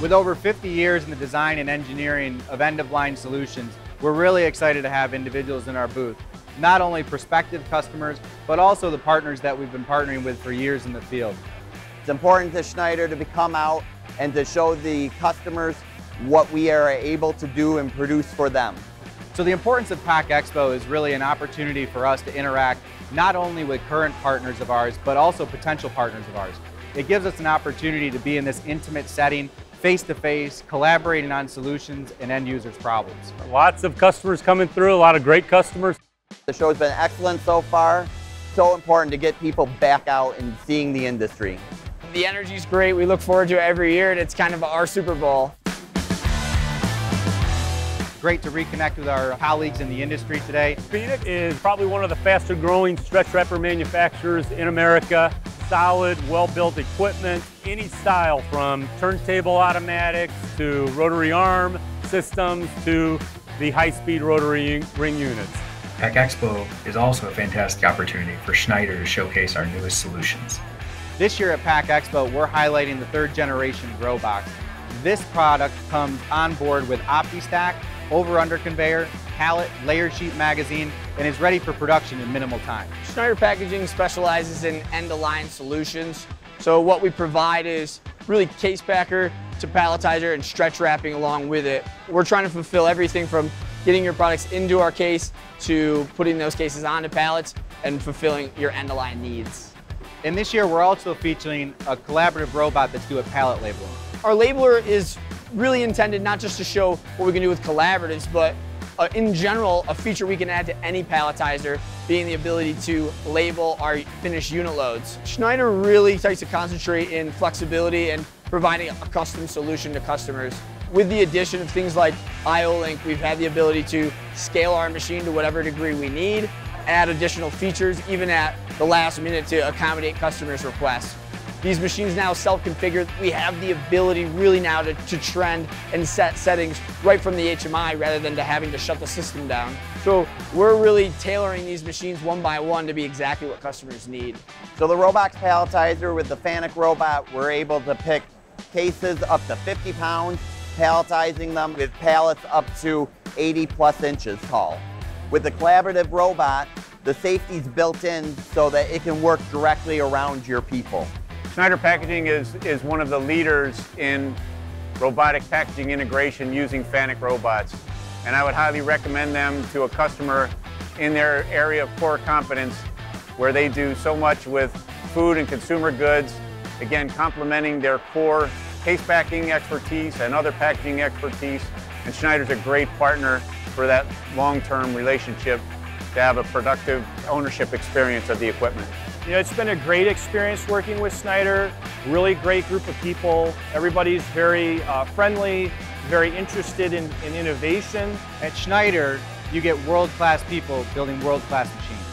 With over 50 years in the design and engineering of end-of-line solutions, we're really excited to have individuals in our booth, not only prospective customers, but also the partners that we've been partnering with for years in the field. It's important to Schneider to come out and to show the customers what we are able to do and produce for them. So the importance of PACK Expo is really an opportunity for us to interact not only with current partners of ours, but also potential partners of ours. It gives us an opportunity to be in this intimate setting, face-to-face, collaborating on solutions and end users' problems. Lots of customers coming through, a lot of great customers. The show's been excellent so far. So important to get people back out and seeing the industry. The energy's great. We look forward to it every year, and it's kind of our Super Bowl. Great to reconnect with our colleagues in the industry today. Phoenix is probably one of the faster growing stretch wrapper manufacturers in America. Solid, well-built equipment, any style from turntable automatics to rotary arm systems to the high-speed rotary ring units. PACK Expo is also a fantastic opportunity for Schneider to showcase our newest solutions. This year at PACK Expo, we're highlighting the third generation Robox. This product comes on board with OptiStak, over-under conveyor, pallet, layer sheet magazine, and is ready for production in minimal time. Schneider Packaging specializes in end-of-line solutions. So what we provide is really case packer to palletizer and stretch wrapping along with it. We're trying to fulfill everything from getting your products into our case to putting those cases onto pallets and fulfilling your end-of-line needs. And this year we're also featuring a collaborative robot that's doing pallet labeling. Our labeler is really intended not just to show what we can do with collaboratives, but uh, in general, a feature we can add to any palletizer being the ability to label our finished unit loads. Schneider really tries to concentrate in flexibility and providing a custom solution to customers. With the addition of things like IO-Link, we've had the ability to scale our machine to whatever degree we need, add additional features even at the last minute to accommodate customers' requests. These machines now self-configure. We have the ability really now to, to trend and set settings right from the HMI rather than to having to shut the system down. So we're really tailoring these machines one by one to be exactly what customers need. So the Robox palletizer with the Fanuc robot, we're able to pick cases up to 50 pounds, palletizing them with pallets up to 80 plus inches tall. With the collaborative robot, the safety's built in so that it can work directly around your people. Schneider Packaging is, is one of the leaders in robotic packaging integration using FANUC robots. And I would highly recommend them to a customer in their area of core competence where they do so much with food and consumer goods, again, complementing their core case packing expertise and other packaging expertise. And Schneider's a great partner for that long-term relationship to have a productive ownership experience of the equipment. You know, it's been a great experience working with Schneider, really great group of people. Everybody's very uh, friendly, very interested in, in innovation. At Schneider, you get world-class people building world-class machines.